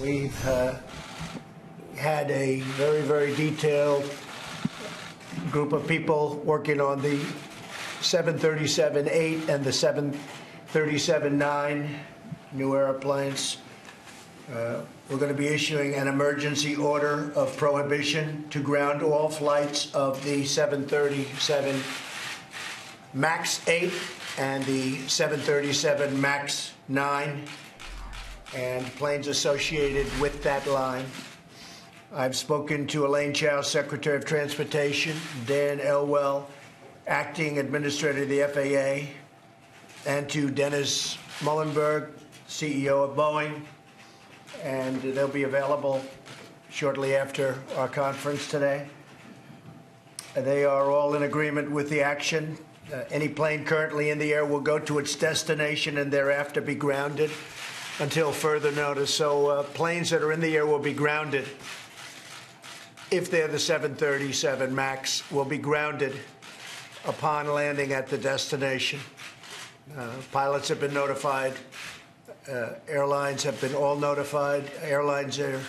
We've uh, had a very, very detailed group of people working on the 737-8 and the 737-9 new airplanes. Uh, We're going to be issuing an emergency order of prohibition to ground all flights of the 737 MAX 8 and the 737 MAX 9 and planes associated with that line. I've spoken to Elaine Chao, Secretary of Transportation, Dan Elwell, Acting Administrator of the FAA, and to Dennis Muilenburg, CEO of Boeing, and they'll be available shortly after our conference today. They are all in agreement with the action. Uh, any plane currently in the air will go to its destination and thereafter be grounded until further notice. So uh, planes that are in the air will be grounded. If they're the 737 MAX, will be grounded upon landing at the destination. Uh, pilots have been notified. Uh, airlines have been all notified. Airlines are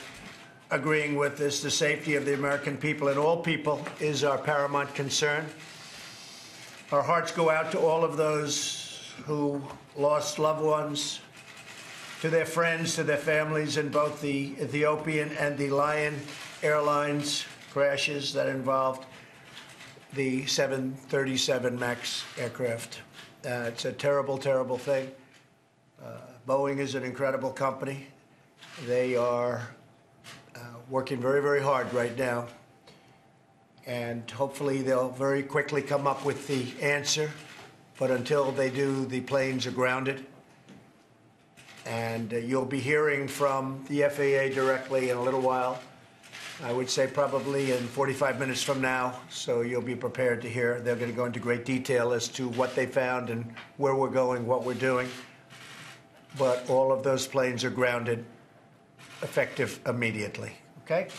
agreeing with this. The safety of the American people and all people is our paramount concern. Our hearts go out to all of those who lost loved ones, to their friends, to their families in both the Ethiopian and the Lion Airlines crashes that involved the 737 MAX aircraft. Uh, it's a terrible, terrible thing. Uh, Boeing is an incredible company. They are uh, working very, very hard right now. And hopefully they'll very quickly come up with the answer. But until they do, the planes are grounded. And uh, you'll be hearing from the FAA directly in a little while. I would say probably in 45 minutes from now, so you'll be prepared to hear. They're going to go into great detail as to what they found and where we're going, what we're doing. But all of those planes are grounded effective immediately. Okay?